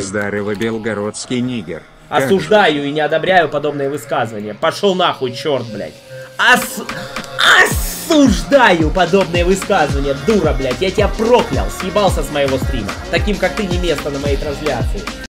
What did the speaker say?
Здарова, белгородский нигер. Осуждаю и не одобряю подобные высказывания. Пошел нахуй, черт, блядь. Ос... Осуждаю подобные высказывания, дура, блядь. Я тебя проклял, съебался с моего стрима. Таким, как ты, не место на моей трансляции.